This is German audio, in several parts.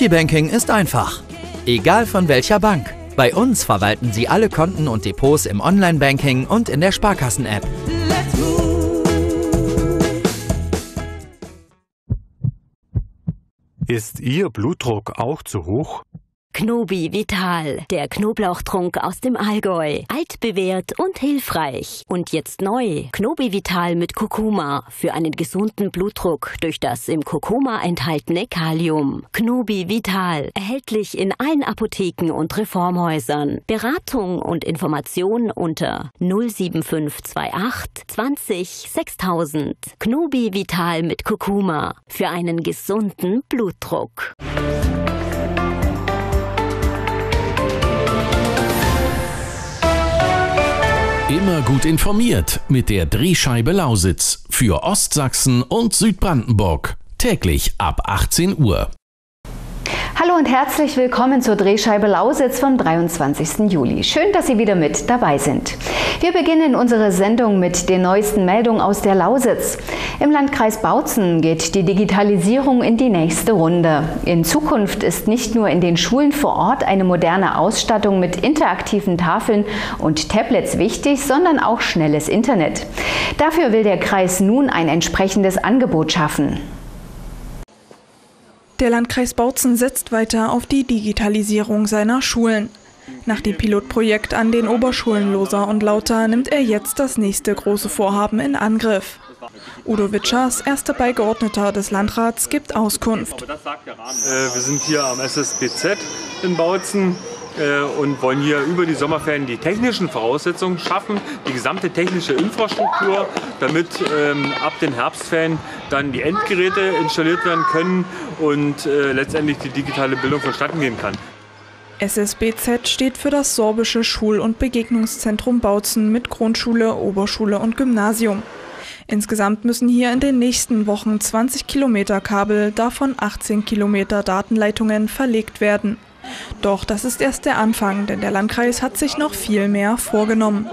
Multibanking ist einfach. Egal von welcher Bank. Bei uns verwalten Sie alle Konten und Depots im Online-Banking und in der Sparkassen-App. Ist Ihr Blutdruck auch zu hoch? Knobi Vital, der Knoblauchtrunk aus dem Allgäu. Altbewährt und hilfreich. Und jetzt neu. Knobi Vital mit Kurkuma für einen gesunden Blutdruck durch das im Kurkuma enthaltene Kalium. Knobi Vital, erhältlich in allen Apotheken und Reformhäusern. Beratung und Information unter 07528 20 6000. Knobi Vital mit Kurkuma für einen gesunden Blutdruck. Immer gut informiert mit der Drehscheibe Lausitz für Ostsachsen und Südbrandenburg. Täglich ab 18 Uhr. Hallo und herzlich willkommen zur Drehscheibe Lausitz vom 23. Juli. Schön, dass Sie wieder mit dabei sind. Wir beginnen unsere Sendung mit den neuesten Meldungen aus der Lausitz. Im Landkreis Bautzen geht die Digitalisierung in die nächste Runde. In Zukunft ist nicht nur in den Schulen vor Ort eine moderne Ausstattung mit interaktiven Tafeln und Tablets wichtig, sondern auch schnelles Internet. Dafür will der Kreis nun ein entsprechendes Angebot schaffen. Der Landkreis Bautzen setzt weiter auf die Digitalisierung seiner Schulen. Nach dem Pilotprojekt an den Oberschulen Loser und Lauter nimmt er jetzt das nächste große Vorhaben in Angriff. Udo Witschers, erster Beigeordneter des Landrats, gibt Auskunft. Äh, wir sind hier am SSBZ in Bautzen und wollen hier über die Sommerferien die technischen Voraussetzungen schaffen, die gesamte technische Infrastruktur, damit ähm, ab den Herbstferien dann die Endgeräte installiert werden können und äh, letztendlich die digitale Bildung vonstatten gehen kann. SSBZ steht für das sorbische Schul- und Begegnungszentrum Bautzen mit Grundschule, Oberschule und Gymnasium. Insgesamt müssen hier in den nächsten Wochen 20 Kilometer Kabel, davon 18 Kilometer Datenleitungen verlegt werden. Doch das ist erst der Anfang, denn der Landkreis hat sich noch viel mehr vorgenommen.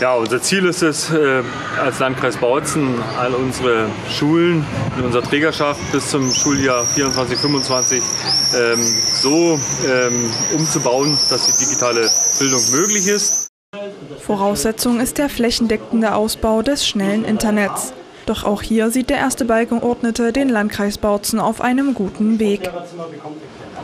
Ja, unser Ziel ist es, äh, als Landkreis Bautzen all unsere Schulen in unserer Trägerschaft bis zum Schuljahr 24-25 ähm, so ähm, umzubauen, dass die digitale Bildung möglich ist. Voraussetzung ist der flächendeckende Ausbau des schnellen Internets. Doch auch hier sieht der erste Beigeordnete den Landkreis Bautzen auf einem guten Weg.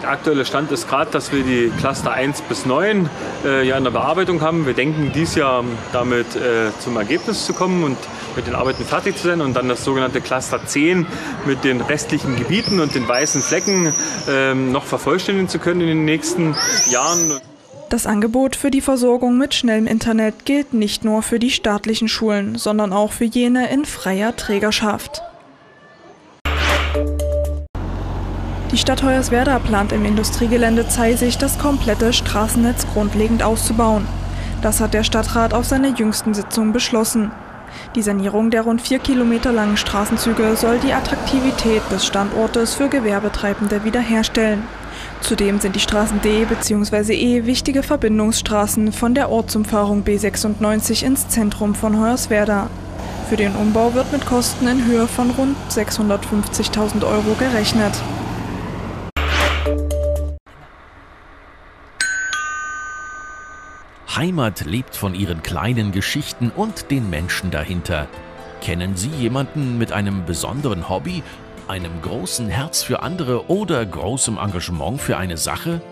Der aktuelle Stand ist gerade, dass wir die Cluster 1 bis 9 äh, ja in der Bearbeitung haben. Wir denken, dies Jahr damit äh, zum Ergebnis zu kommen und mit den Arbeiten fertig zu sein und dann das sogenannte Cluster 10 mit den restlichen Gebieten und den weißen Flecken ähm, noch vervollständigen zu können in den nächsten Jahren. Das Angebot für die Versorgung mit schnellem Internet gilt nicht nur für die staatlichen Schulen, sondern auch für jene in freier Trägerschaft. Die Stadt Hoyerswerda plant im Industriegelände Zeisig das komplette Straßennetz grundlegend auszubauen. Das hat der Stadtrat auf seiner jüngsten Sitzung beschlossen. Die Sanierung der rund vier Kilometer langen Straßenzüge soll die Attraktivität des Standortes für Gewerbetreibende wiederherstellen. Zudem sind die Straßen D bzw. E wichtige Verbindungsstraßen von der Ortsumfahrung B96 ins Zentrum von Hoyerswerda. Für den Umbau wird mit Kosten in Höhe von rund 650.000 Euro gerechnet. Heimat lebt von ihren kleinen Geschichten und den Menschen dahinter. Kennen Sie jemanden mit einem besonderen Hobby, einem großen Herz für andere oder großem Engagement für eine Sache?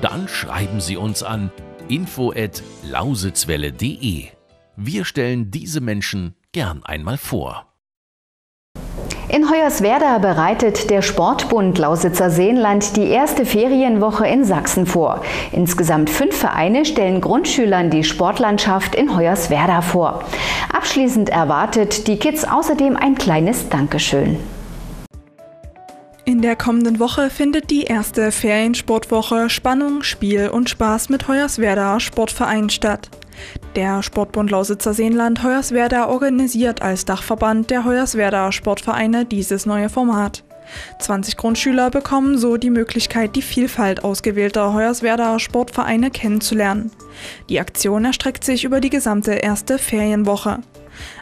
Dann schreiben Sie uns an info@lausitzwelle.de. Wir stellen diese Menschen gern einmal vor. In Hoyerswerda bereitet der Sportbund Lausitzer Seenland die erste Ferienwoche in Sachsen vor. Insgesamt fünf Vereine stellen Grundschülern die Sportlandschaft in Hoyerswerda vor. Abschließend erwartet die Kids außerdem ein kleines Dankeschön. In der kommenden Woche findet die erste Feriensportwoche Spannung, Spiel und Spaß mit Hoyerswerda Sportverein statt. Der Sportbund Lausitzer Seenland Hoyerswerda organisiert als Dachverband der Hoyerswerda Sportvereine dieses neue Format. 20 Grundschüler bekommen so die Möglichkeit, die Vielfalt ausgewählter Hoyerswerda Sportvereine kennenzulernen. Die Aktion erstreckt sich über die gesamte erste Ferienwoche.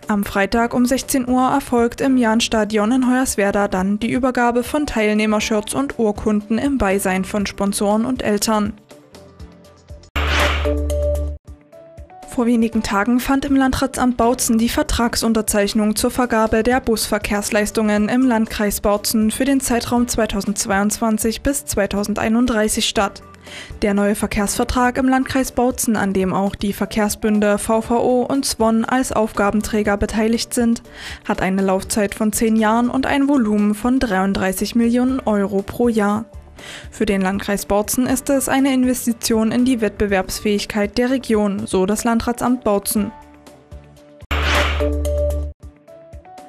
Am Freitag um 16 Uhr erfolgt im Jahnstadion in Hoyerswerda dann die Übergabe von Teilnehmershirts und Urkunden im Beisein von Sponsoren und Eltern. Vor wenigen Tagen fand im Landratsamt Bautzen die Vertragsunterzeichnung zur Vergabe der Busverkehrsleistungen im Landkreis Bautzen für den Zeitraum 2022 bis 2031 statt. Der neue Verkehrsvertrag im Landkreis Bautzen, an dem auch die Verkehrsbünde VVO und SWON als Aufgabenträger beteiligt sind, hat eine Laufzeit von zehn Jahren und ein Volumen von 33 Millionen Euro pro Jahr. Für den Landkreis Bautzen ist es eine Investition in die Wettbewerbsfähigkeit der Region, so das Landratsamt Bautzen.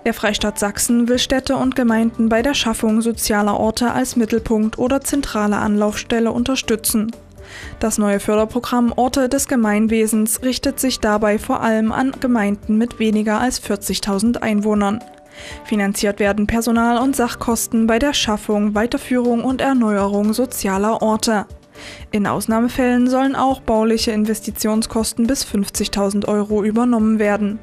Der Freistaat Sachsen will Städte und Gemeinden bei der Schaffung sozialer Orte als Mittelpunkt oder zentrale Anlaufstelle unterstützen. Das neue Förderprogramm Orte des Gemeinwesens richtet sich dabei vor allem an Gemeinden mit weniger als 40.000 Einwohnern. Finanziert werden Personal- und Sachkosten bei der Schaffung, Weiterführung und Erneuerung sozialer Orte. In Ausnahmefällen sollen auch bauliche Investitionskosten bis 50.000 Euro übernommen werden.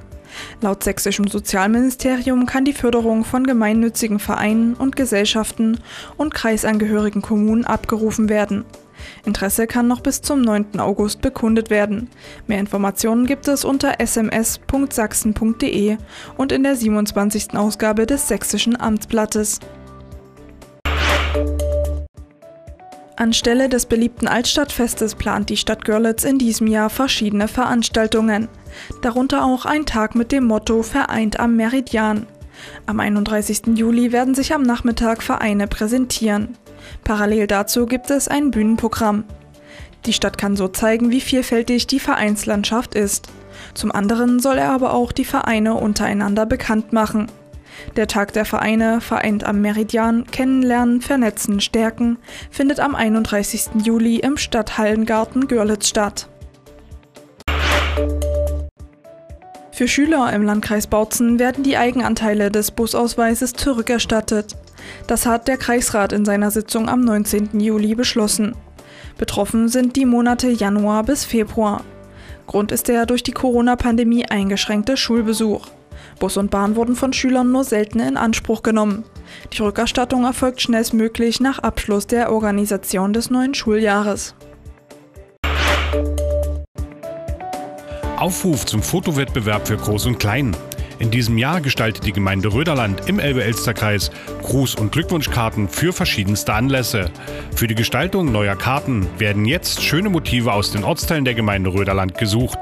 Laut sächsischem Sozialministerium kann die Förderung von gemeinnützigen Vereinen und Gesellschaften und kreisangehörigen Kommunen abgerufen werden. Interesse kann noch bis zum 9. August bekundet werden. Mehr Informationen gibt es unter sms.sachsen.de und in der 27. Ausgabe des Sächsischen Amtsblattes. Anstelle des beliebten Altstadtfestes plant die Stadt Görlitz in diesem Jahr verschiedene Veranstaltungen. Darunter auch ein Tag mit dem Motto Vereint am Meridian. Am 31. Juli werden sich am Nachmittag Vereine präsentieren. Parallel dazu gibt es ein Bühnenprogramm. Die Stadt kann so zeigen, wie vielfältig die Vereinslandschaft ist. Zum anderen soll er aber auch die Vereine untereinander bekannt machen. Der Tag der Vereine, vereint am Meridian, Kennenlernen, Vernetzen, Stärken, findet am 31. Juli im Stadthallengarten Görlitz statt. Für Schüler im Landkreis Bautzen werden die Eigenanteile des Busausweises zurückerstattet. Das hat der Kreisrat in seiner Sitzung am 19. Juli beschlossen. Betroffen sind die Monate Januar bis Februar. Grund ist der durch die Corona-Pandemie eingeschränkte Schulbesuch. Bus und Bahn wurden von Schülern nur selten in Anspruch genommen. Die Rückerstattung erfolgt schnellstmöglich nach Abschluss der Organisation des neuen Schuljahres. Aufruf zum Fotowettbewerb für Groß und Klein. In diesem Jahr gestaltet die Gemeinde Röderland im Elbe-Elster-Kreis Gruß- und Glückwunschkarten für verschiedenste Anlässe. Für die Gestaltung neuer Karten werden jetzt schöne Motive aus den Ortsteilen der Gemeinde Röderland gesucht.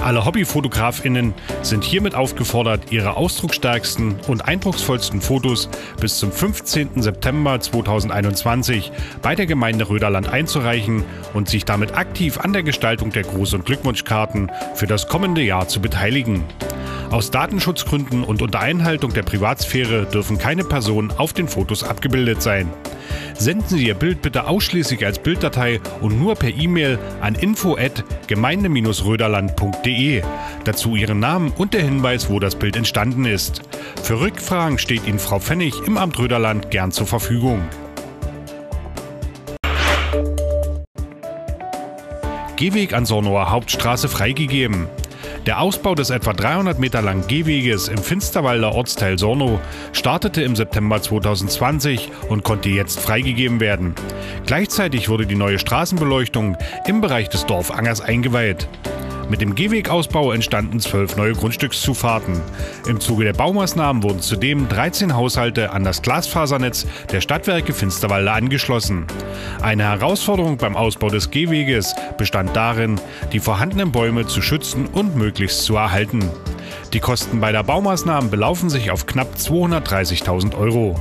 Alle HobbyfotografInnen sind hiermit aufgefordert, ihre ausdrucksstärksten und eindrucksvollsten Fotos bis zum 15. September 2021 bei der Gemeinde Röderland einzureichen und sich damit aktiv an der Gestaltung der Gruß- und Glückwunschkarten für das kommende Jahr zu beteiligen. Aus Datenschutzgründen und unter Einhaltung der Privatsphäre dürfen keine Personen auf den Fotos abgebildet sein. Senden Sie Ihr Bild bitte ausschließlich als Bilddatei und nur per E-Mail an info@gemeinde-röderland.de. Dazu Ihren Namen und der Hinweis, wo das Bild entstanden ist. Für Rückfragen steht Ihnen Frau Pfennig im Amt Röderland gern zur Verfügung. Gehweg an Sornower Hauptstraße freigegeben. Der Ausbau des etwa 300 Meter langen Gehweges im Finsterwalder Ortsteil Sorno startete im September 2020 und konnte jetzt freigegeben werden. Gleichzeitig wurde die neue Straßenbeleuchtung im Bereich des Dorfangers eingeweiht. Mit dem Gehwegausbau entstanden zwölf neue Grundstückszufahrten. Im Zuge der Baumaßnahmen wurden zudem 13 Haushalte an das Glasfasernetz der Stadtwerke Finsterwalde angeschlossen. Eine Herausforderung beim Ausbau des Gehweges bestand darin, die vorhandenen Bäume zu schützen und möglichst zu erhalten. Die Kosten bei der Baumaßnahmen belaufen sich auf knapp 230.000 Euro.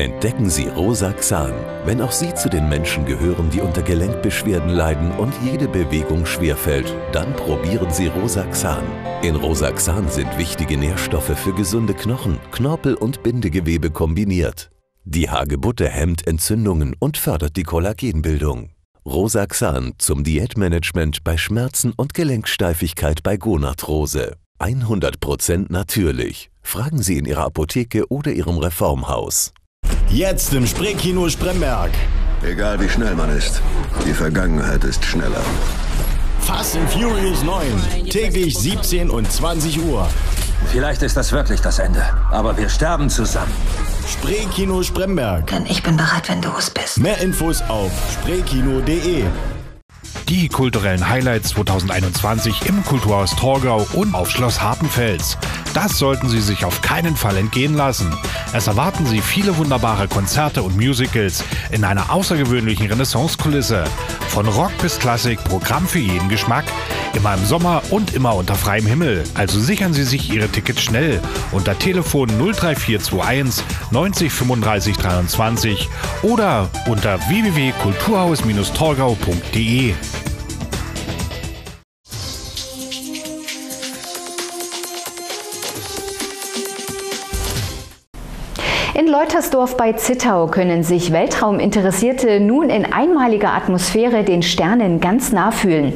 Entdecken Sie Rosaxan. Wenn auch Sie zu den Menschen gehören, die unter Gelenkbeschwerden leiden und jede Bewegung schwerfällt, dann probieren Sie Rosaxan. In Rosaxan sind wichtige Nährstoffe für gesunde Knochen, Knorpel und Bindegewebe kombiniert. Die Hagebutte hemmt Entzündungen und fördert die Kollagenbildung. Rosaxan zum Diätmanagement bei Schmerzen und Gelenksteifigkeit bei Gonarthrose. 100% natürlich. Fragen Sie in Ihrer Apotheke oder Ihrem Reformhaus. Jetzt im Spreekino Spremberg. Egal wie schnell man ist, die Vergangenheit ist schneller. Fast and Furious 9. Täglich 17 und 20 Uhr. Vielleicht ist das wirklich das Ende, aber wir sterben zusammen. Spreekino Spremberg. Denn ich bin bereit, wenn du es bist. Mehr Infos auf spreekino.de. Die kulturellen Highlights 2021 im Kulturhaus Torgau und auf Schloss Hartenfels. Das sollten Sie sich auf keinen Fall entgehen lassen. Es erwarten Sie viele wunderbare Konzerte und Musicals in einer außergewöhnlichen Renaissance-Kulisse. Von Rock bis Klassik, Programm für jeden Geschmack. Immer im Sommer und immer unter freiem Himmel. Also sichern Sie sich Ihre Tickets schnell unter Telefon 03421 90 35 23 oder unter www.kulturhaus-torgau.de. In Leutersdorf bei Zittau können sich Weltrauminteressierte nun in einmaliger Atmosphäre den Sternen ganz nah fühlen.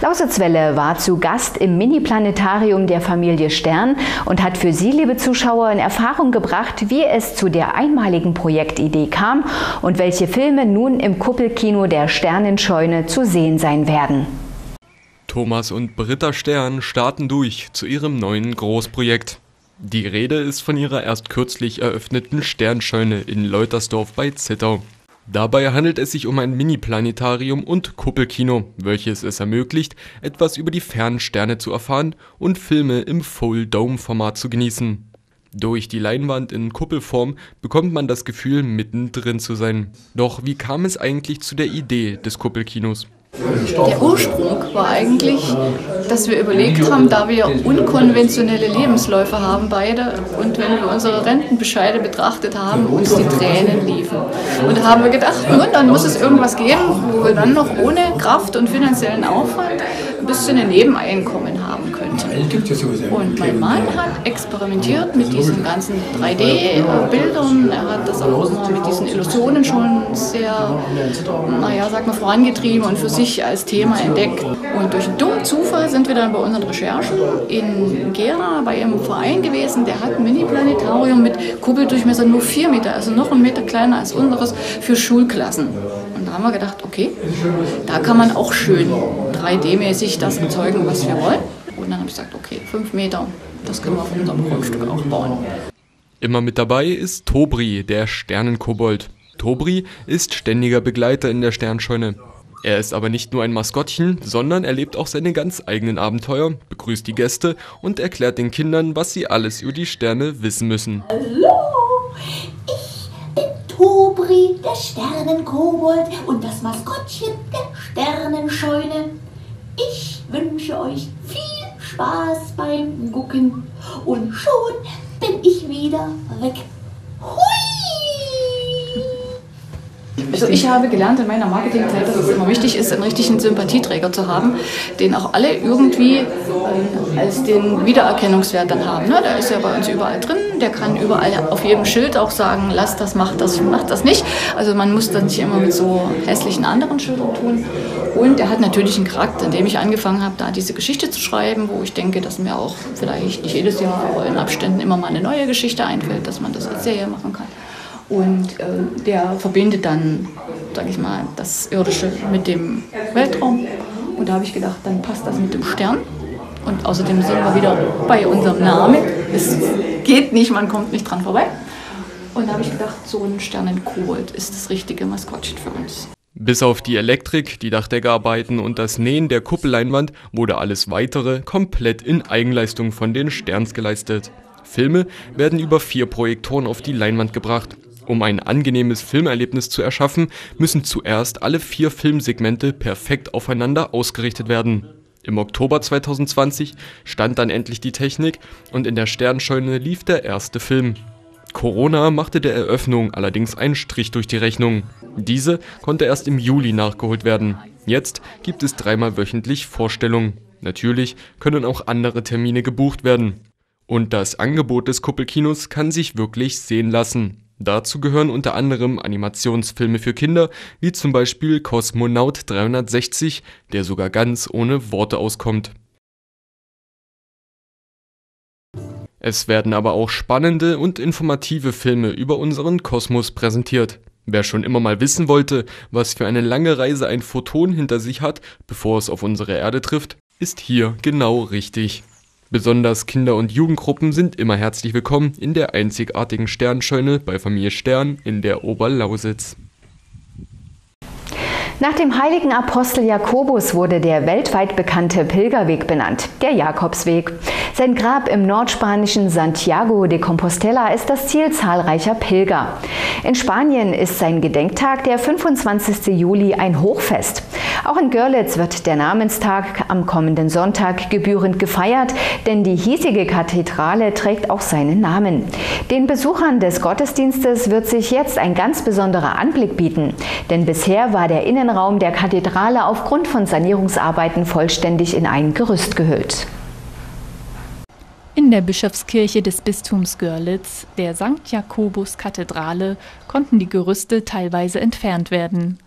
Lausitzwelle war zu Gast im Mini-Planetarium der Familie Stern und hat für Sie, liebe Zuschauer, in Erfahrung gebracht, wie es zu der einmaligen Projektidee kam und welche Filme nun im Kuppelkino der Sternenscheune zu sehen sein werden. Thomas und Britta Stern starten durch zu ihrem neuen Großprojekt. Die Rede ist von ihrer erst kürzlich eröffneten Sternscheune in Leutersdorf bei Zittau. Dabei handelt es sich um ein Mini-Planetarium und Kuppelkino, welches es ermöglicht, etwas über die fernen Sterne zu erfahren und Filme im Full-Dome-Format zu genießen. Durch die Leinwand in Kuppelform bekommt man das Gefühl, mittendrin zu sein. Doch wie kam es eigentlich zu der Idee des Kuppelkinos? Der Ursprung war eigentlich, dass wir überlegt haben, da wir unkonventionelle Lebensläufe haben beide und wenn wir unsere Rentenbescheide betrachtet haben, uns die Tränen liefen. Und da haben wir gedacht, nun, dann muss es irgendwas geben, wo wir dann noch ohne Kraft und finanziellen Aufwand ein bisschen ein Nebeneinkommen haben könnten. Und mein Mann hat experimentiert mit diesen ganzen 3D-Bildern. Er hat das auch immer mit diesen Illusionen schon sehr, naja, sag mal, vorangetrieben und für sich als Thema entdeckt. Und durch einen dummen Zufall sind wir dann bei unseren Recherchen in Gera bei einem Verein gewesen, der hat ein Mini-Planetarium mit Kuppeldurchmesser nur 4 Meter, also noch einen Meter kleiner als unseres für Schulklassen. Und da haben wir gedacht, okay, da kann man auch schön 3D-mäßig das erzeugen, was wir wollen. Und dann habe ich gesagt, okay, 5 Meter, das können wir auf unserem Grundstück auch bauen. Immer mit dabei ist Tobri, der Sternenkobold. Tobri ist ständiger Begleiter in der Sternscheune. Er ist aber nicht nur ein Maskottchen, sondern erlebt auch seine ganz eigenen Abenteuer, begrüßt die Gäste und erklärt den Kindern, was sie alles über die Sterne wissen müssen. Hallo, ich bin Tobri, der Sternenkobold und das Maskottchen der Sternenscheune. Ich wünsche euch viel Spaß beim Gucken und schon bin ich wieder weg. Also ich habe gelernt in meiner Marketingzeit, dass es immer wichtig ist, einen richtigen Sympathieträger zu haben, den auch alle irgendwie äh, als den Wiedererkennungswert dann haben. Ne? Der ist ja bei uns überall drin, der kann überall auf jedem Schild auch sagen, lass das, mach das, mach das nicht. Also man muss das nicht immer mit so hässlichen anderen Schildern tun. Und er hat natürlich einen Charakter, indem ich angefangen habe, da diese Geschichte zu schreiben, wo ich denke, dass mir auch vielleicht nicht jedes Jahr, aber in Abständen immer mal eine neue Geschichte einfällt, dass man das als Serie machen kann. Und äh, der verbindet dann, sage ich mal, das Irdische mit dem Weltraum. Und da habe ich gedacht, dann passt das mit dem Stern. Und außerdem sind wir wieder bei unserem Namen. Es geht nicht, man kommt nicht dran vorbei. Und da habe ich gedacht, so ein Sternenkobold ist das richtige Maskottchen für uns. Bis auf die Elektrik, die Dachdeckerarbeiten und das Nähen der Kuppelleinwand wurde alles weitere komplett in Eigenleistung von den Sterns geleistet. Filme werden über vier Projektoren auf die Leinwand gebracht. Um ein angenehmes Filmerlebnis zu erschaffen, müssen zuerst alle vier Filmsegmente perfekt aufeinander ausgerichtet werden. Im Oktober 2020 stand dann endlich die Technik und in der Sternscheune lief der erste Film. Corona machte der Eröffnung allerdings einen Strich durch die Rechnung. Diese konnte erst im Juli nachgeholt werden. Jetzt gibt es dreimal wöchentlich Vorstellungen. Natürlich können auch andere Termine gebucht werden. Und das Angebot des Kuppelkinos kann sich wirklich sehen lassen. Dazu gehören unter anderem Animationsfilme für Kinder, wie zum Beispiel Kosmonaut 360, der sogar ganz ohne Worte auskommt. Es werden aber auch spannende und informative Filme über unseren Kosmos präsentiert. Wer schon immer mal wissen wollte, was für eine lange Reise ein Photon hinter sich hat, bevor es auf unsere Erde trifft, ist hier genau richtig. Besonders Kinder- und Jugendgruppen sind immer herzlich willkommen in der einzigartigen Sternscheune bei Familie Stern in der Oberlausitz. Nach dem heiligen Apostel Jakobus wurde der weltweit bekannte Pilgerweg benannt, der Jakobsweg. Sein Grab im nordspanischen Santiago de Compostela ist das Ziel zahlreicher Pilger. In Spanien ist sein Gedenktag der 25. Juli ein Hochfest. Auch in Görlitz wird der Namenstag am kommenden Sonntag gebührend gefeiert, denn die hiesige Kathedrale trägt auch seinen Namen. Den Besuchern des Gottesdienstes wird sich jetzt ein ganz besonderer Anblick bieten, denn bisher war der Innenraum der Kathedrale aufgrund von Sanierungsarbeiten vollständig in ein Gerüst gehüllt. In der Bischofskirche des Bistums Görlitz, der St. Jakobus-Kathedrale, konnten die Gerüste teilweise entfernt werden.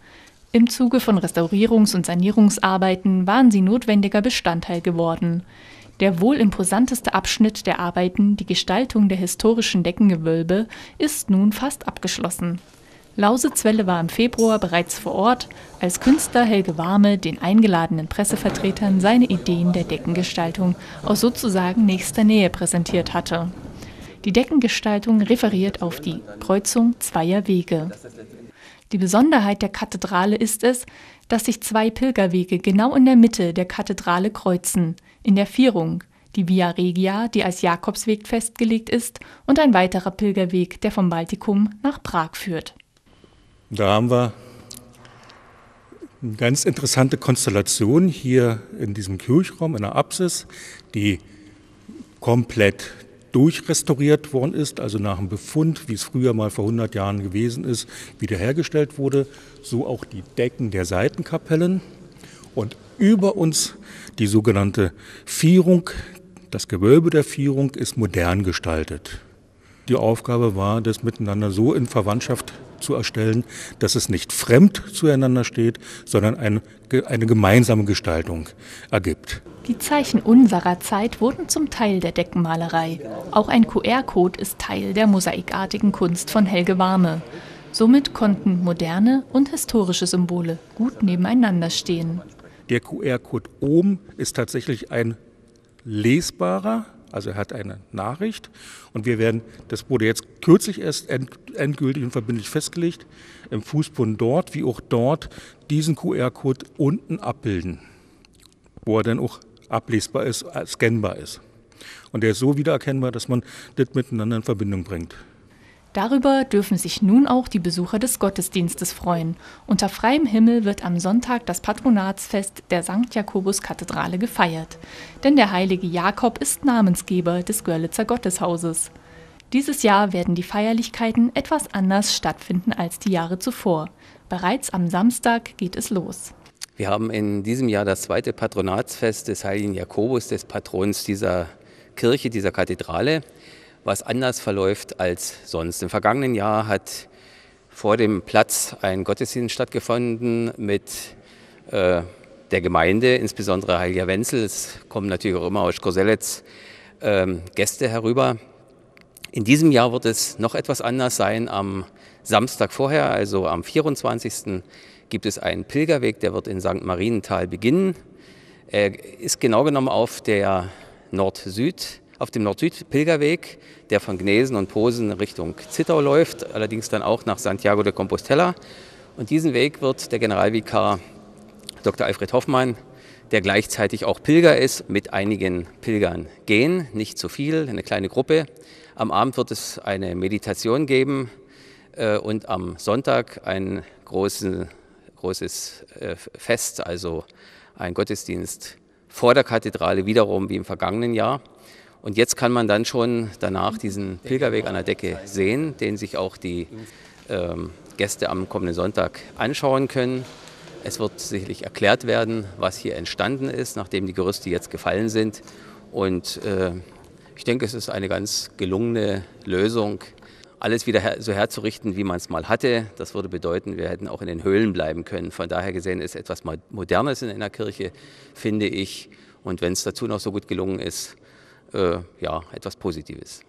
Im Zuge von Restaurierungs- und Sanierungsarbeiten waren sie notwendiger Bestandteil geworden. Der wohl imposanteste Abschnitt der Arbeiten, die Gestaltung der historischen Deckengewölbe, ist nun fast abgeschlossen. Lausitzwelle war im Februar bereits vor Ort, als Künstler Helge Warme den eingeladenen Pressevertretern seine Ideen der Deckengestaltung aus sozusagen nächster Nähe präsentiert hatte. Die Deckengestaltung referiert auf die Kreuzung zweier Wege. Die Besonderheit der Kathedrale ist es, dass sich zwei Pilgerwege genau in der Mitte der Kathedrale kreuzen, in der Vierung, die Via Regia, die als Jakobsweg festgelegt ist, und ein weiterer Pilgerweg, der vom Baltikum nach Prag führt. Da haben wir eine ganz interessante Konstellation hier in diesem Kirchraum, in der Apsis, die komplett durchrestauriert worden ist, also nach dem Befund, wie es früher mal vor 100 Jahren gewesen ist, wiederhergestellt wurde. So auch die Decken der Seitenkapellen und über uns die sogenannte Vierung. Das Gewölbe der Vierung ist modern gestaltet. Die Aufgabe war, das miteinander so in Verwandtschaft zu erstellen, dass es nicht fremd zueinander steht, sondern eine, eine gemeinsame Gestaltung ergibt. Die Zeichen unserer Zeit wurden zum Teil der Deckenmalerei. Auch ein QR-Code ist Teil der mosaikartigen Kunst von Helge Warme. Somit konnten moderne und historische Symbole gut nebeneinander stehen. Der QR-Code oben ist tatsächlich ein lesbarer, also er hat eine Nachricht und wir werden, das wurde jetzt kürzlich erst end, endgültig und verbindlich festgelegt, im Fußboden dort wie auch dort diesen QR-Code unten abbilden, wo er dann auch ablesbar ist, scannbar ist. Und der ist so wiedererkennbar, dass man das miteinander in Verbindung bringt. Darüber dürfen sich nun auch die Besucher des Gottesdienstes freuen. Unter freiem Himmel wird am Sonntag das Patronatsfest der St. Jakobus-Kathedrale gefeiert. Denn der heilige Jakob ist Namensgeber des Görlitzer Gotteshauses. Dieses Jahr werden die Feierlichkeiten etwas anders stattfinden als die Jahre zuvor. Bereits am Samstag geht es los. Wir haben in diesem Jahr das zweite Patronatsfest des heiligen Jakobus, des Patrons dieser Kirche, dieser Kathedrale was anders verläuft als sonst. Im vergangenen Jahr hat vor dem Platz ein Gottesdienst stattgefunden mit äh, der Gemeinde, insbesondere Heiliger Wenzel. Es kommen natürlich auch immer aus Koselitz äh, Gäste herüber. In diesem Jahr wird es noch etwas anders sein. Am Samstag vorher, also am 24. gibt es einen Pilgerweg, der wird in St. Marienthal beginnen. Er ist genau genommen auf der Nord-Süd- auf dem Nord-Süd-Pilgerweg, der von Gnesen und Posen Richtung Zittau läuft, allerdings dann auch nach Santiago de Compostela. Und diesen Weg wird der Generalvikar Dr. Alfred Hoffmann, der gleichzeitig auch Pilger ist, mit einigen Pilgern gehen, nicht zu viel, eine kleine Gruppe. Am Abend wird es eine Meditation geben Äh, und am Sonntag ein großen, großes äh, Fest, also ein Gottesdienst vor der Kathedrale, wiederum wie im vergangenen Jahr. Und jetzt kann man dann schon danach diesen Pilgerweg an der Decke sehen, den sich auch die ähm, Gäste am kommenden Sonntag anschauen können. Es wird sicherlich erklärt werden, was hier entstanden ist, nachdem die Gerüste jetzt gefallen sind. Und äh, ich denke, es ist eine ganz gelungene Lösung, alles wieder her so herzurichten, wie man es mal hatte. Das würde bedeuten, wir hätten auch in den Höhlen bleiben können. Von daher gesehen ist etwas Modernes in einer Kirche, finde ich. Und wenn es dazu noch so gut gelungen ist, äh, ja, etwas Positives.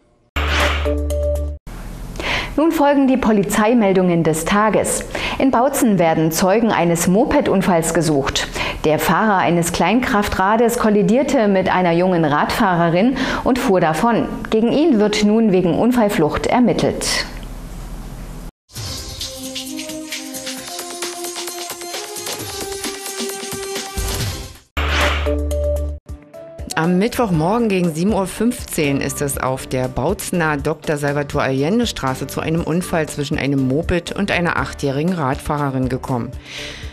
Nun folgen die Polizeimeldungen des Tages. In Bautzen werden Zeugen eines Mopedunfalls gesucht. Der Fahrer eines Kleinkraftrades kollidierte mit einer jungen Radfahrerin und fuhr davon. Gegen ihn wird nun wegen Unfallflucht ermittelt. Am Mittwochmorgen gegen 7.15 Uhr ist es auf der Bautzener Dr. Salvatore Allende Straße zu einem Unfall zwischen einem Moped und einer achtjährigen Radfahrerin gekommen.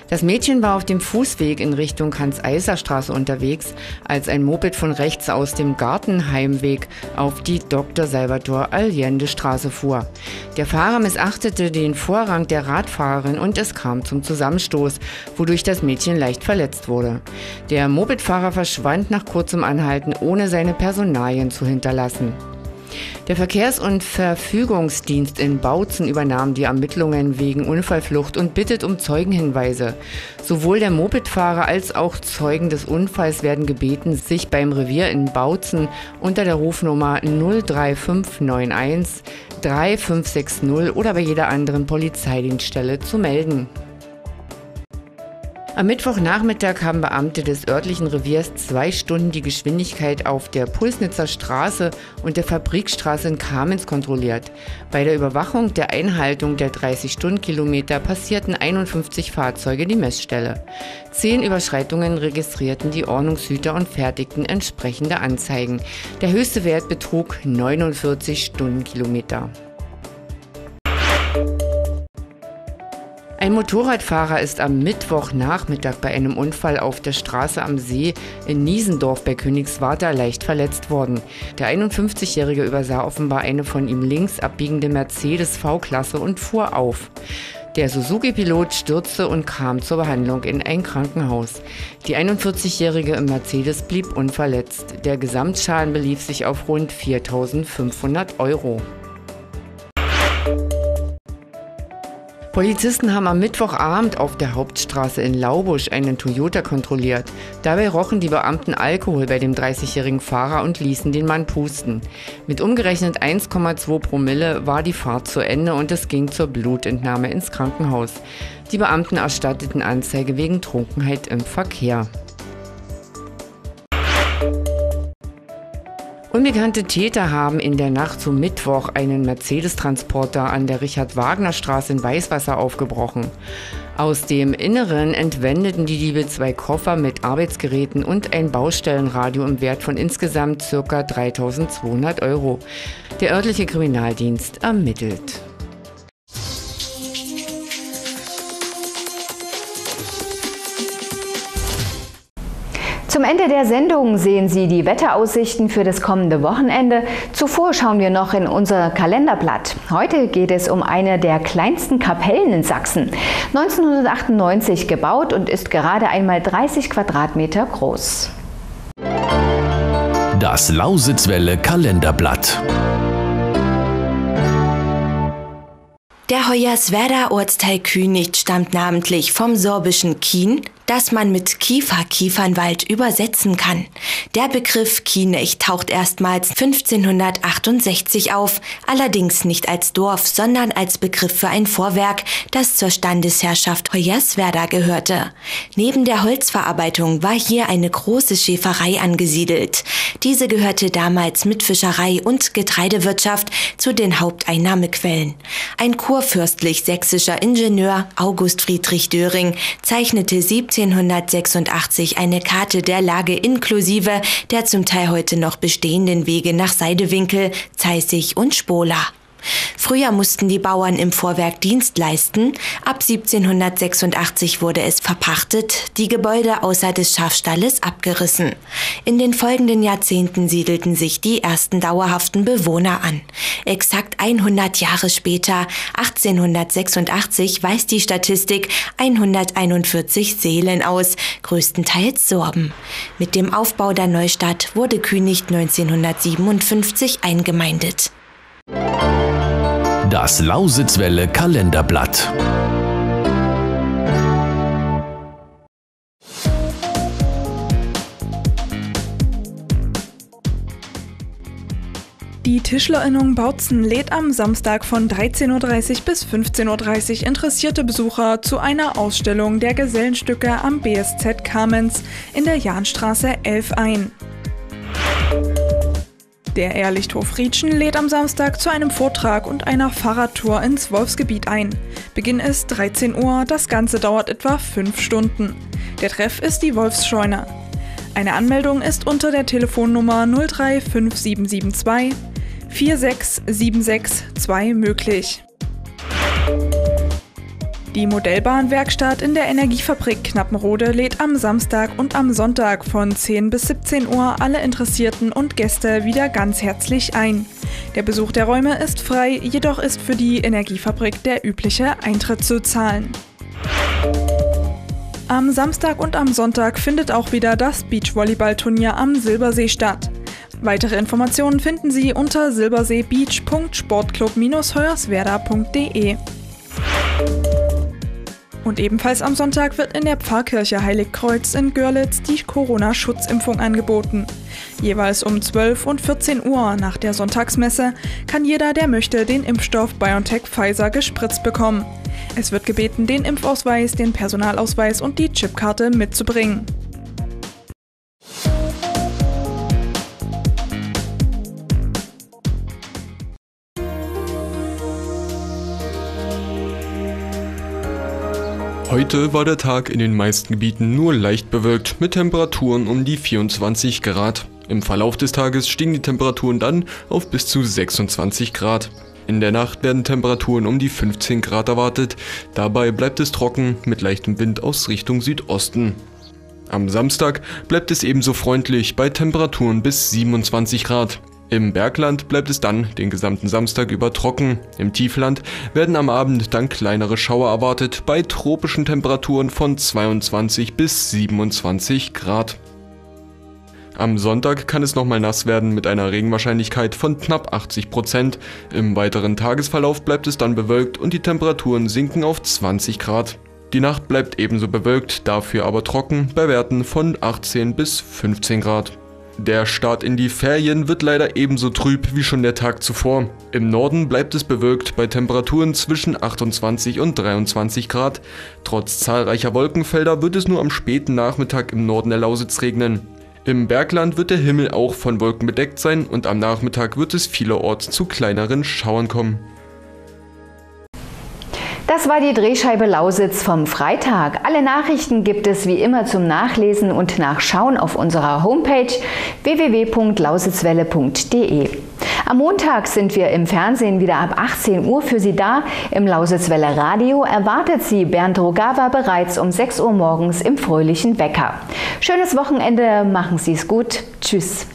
Das Mädchen war auf dem Fußweg in Richtung Hans-Eiser-Straße unterwegs, als ein Moped von rechts aus dem Gartenheimweg auf die Dr. Salvatore Allende Straße fuhr. Der Fahrer missachtete den Vorrang der Radfahrerin und es kam zum Zusammenstoß, wodurch das Mädchen leicht verletzt wurde. Der Mopedfahrer verschwand nach kurzem Anhalten, ohne seine Personalien zu hinterlassen. Der Verkehrs- und Verfügungsdienst in Bautzen übernahm die Ermittlungen wegen Unfallflucht und bittet um Zeugenhinweise. Sowohl der Mopedfahrer als auch Zeugen des Unfalls werden gebeten, sich beim Revier in Bautzen unter der Rufnummer 03591 3560 oder bei jeder anderen Polizeidienststelle zu melden. Am Mittwochnachmittag haben Beamte des örtlichen Reviers zwei Stunden die Geschwindigkeit auf der Pulsnitzer Straße und der Fabrikstraße in Kamenz kontrolliert. Bei der Überwachung der Einhaltung der 30-Stunden-Kilometer passierten 51 Fahrzeuge die Messstelle. Zehn Überschreitungen registrierten die Ordnungshüter und fertigten entsprechende Anzeigen. Der höchste Wert betrug 49 Stundenkilometer. Ein Motorradfahrer ist am Mittwochnachmittag bei einem Unfall auf der Straße am See in Niesendorf bei Königswarter leicht verletzt worden. Der 51-Jährige übersah offenbar eine von ihm links abbiegende Mercedes V-Klasse und fuhr auf. Der Suzuki-Pilot stürzte und kam zur Behandlung in ein Krankenhaus. Die 41-Jährige im Mercedes blieb unverletzt. Der Gesamtschaden belief sich auf rund 4.500 Euro. Polizisten haben am Mittwochabend auf der Hauptstraße in Laubusch einen Toyota kontrolliert. Dabei rochen die Beamten Alkohol bei dem 30-jährigen Fahrer und ließen den Mann pusten. Mit umgerechnet 1,2 Promille war die Fahrt zu Ende und es ging zur Blutentnahme ins Krankenhaus. Die Beamten erstatteten Anzeige wegen Trunkenheit im Verkehr. Unbekannte Täter haben in der Nacht zum Mittwoch einen Mercedes-Transporter an der Richard-Wagner-Straße in Weißwasser aufgebrochen. Aus dem Inneren entwendeten die Diebe zwei Koffer mit Arbeitsgeräten und ein Baustellenradio im Wert von insgesamt ca. 3200 Euro. Der örtliche Kriminaldienst ermittelt. Zum Ende der Sendung sehen Sie die Wetteraussichten für das kommende Wochenende. Zuvor schauen wir noch in unser Kalenderblatt. Heute geht es um eine der kleinsten Kapellen in Sachsen. 1998 gebaut und ist gerade einmal 30 Quadratmeter groß. Das Lausitzwelle Kalenderblatt. Der Hoyerswerda Ortsteil Kühnigt stammt namentlich vom sorbischen Kien, das man mit Kiefer-Kiefernwald übersetzen kann. Der Begriff Kienecht taucht erstmals 1568 auf, allerdings nicht als Dorf, sondern als Begriff für ein Vorwerk, das zur Standesherrschaft Hoyerswerda gehörte. Neben der Holzverarbeitung war hier eine große Schäferei angesiedelt. Diese gehörte damals mit Fischerei und Getreidewirtschaft zu den Haupteinnahmequellen. Ein kurfürstlich-sächsischer Ingenieur, August Friedrich Döring, zeichnete 17 1986 eine Karte der Lage inklusive der zum Teil heute noch bestehenden Wege nach Seidewinkel, Zeissig und Spola. Früher mussten die Bauern im Vorwerk Dienst leisten. Ab 1786 wurde es verpachtet, die Gebäude außer des Schafstalles abgerissen. In den folgenden Jahrzehnten siedelten sich die ersten dauerhaften Bewohner an. Exakt 100 Jahre später, 1886, weist die Statistik 141 Seelen aus, größtenteils Sorben. Mit dem Aufbau der Neustadt wurde Künicht 1957 eingemeindet. Das Lausitzwelle Kalenderblatt. Die Tischlerinnung Bautzen lädt am Samstag von 13.30 Uhr bis 15.30 Uhr interessierte Besucher zu einer Ausstellung der Gesellenstücke am BSZ Kamenz in der Jahnstraße 11 ein. Der Ehrlichthof Rietschen lädt am Samstag zu einem Vortrag und einer Fahrradtour ins Wolfsgebiet ein. Beginn ist 13 Uhr, das Ganze dauert etwa 5 Stunden. Der Treff ist die Wolfsscheune. Eine Anmeldung ist unter der Telefonnummer 03572 46762 möglich. Die Modellbahnwerkstatt in der Energiefabrik Knappenrode lädt am Samstag und am Sonntag von 10 bis 17 Uhr alle Interessierten und Gäste wieder ganz herzlich ein. Der Besuch der Räume ist frei, jedoch ist für die Energiefabrik der übliche Eintritt zu zahlen. Am Samstag und am Sonntag findet auch wieder das Beachvolleyballturnier am Silbersee statt. Weitere Informationen finden Sie unter silberseebeach.sportclub-hoyerswerda.de. Und ebenfalls am Sonntag wird in der Pfarrkirche Heiligkreuz in Görlitz die Corona-Schutzimpfung angeboten. Jeweils um 12 und 14 Uhr nach der Sonntagsmesse kann jeder, der möchte, den Impfstoff BioNTech Pfizer gespritzt bekommen. Es wird gebeten, den Impfausweis, den Personalausweis und die Chipkarte mitzubringen. Heute war der Tag in den meisten Gebieten nur leicht bewölkt mit Temperaturen um die 24 Grad. Im Verlauf des Tages stiegen die Temperaturen dann auf bis zu 26 Grad. In der Nacht werden Temperaturen um die 15 Grad erwartet. Dabei bleibt es trocken mit leichtem Wind aus Richtung Südosten. Am Samstag bleibt es ebenso freundlich bei Temperaturen bis 27 Grad. Im Bergland bleibt es dann den gesamten Samstag über trocken. Im Tiefland werden am Abend dann kleinere Schauer erwartet bei tropischen Temperaturen von 22 bis 27 Grad. Am Sonntag kann es nochmal nass werden mit einer Regenwahrscheinlichkeit von knapp 80 Prozent. Im weiteren Tagesverlauf bleibt es dann bewölkt und die Temperaturen sinken auf 20 Grad. Die Nacht bleibt ebenso bewölkt, dafür aber trocken bei Werten von 18 bis 15 Grad. Der Start in die Ferien wird leider ebenso trüb wie schon der Tag zuvor. Im Norden bleibt es bewölkt bei Temperaturen zwischen 28 und 23 Grad. Trotz zahlreicher Wolkenfelder wird es nur am späten Nachmittag im Norden der Lausitz regnen. Im Bergland wird der Himmel auch von Wolken bedeckt sein und am Nachmittag wird es vielerorts zu kleineren Schauern kommen. Das war die Drehscheibe Lausitz vom Freitag. Alle Nachrichten gibt es wie immer zum Nachlesen und Nachschauen auf unserer Homepage www.lausitzwelle.de. Am Montag sind wir im Fernsehen wieder ab 18 Uhr für Sie da. Im Lausitzwelle Radio erwartet Sie Bernd Rogawa bereits um 6 Uhr morgens im fröhlichen Wecker. Schönes Wochenende, machen Sie es gut. Tschüss.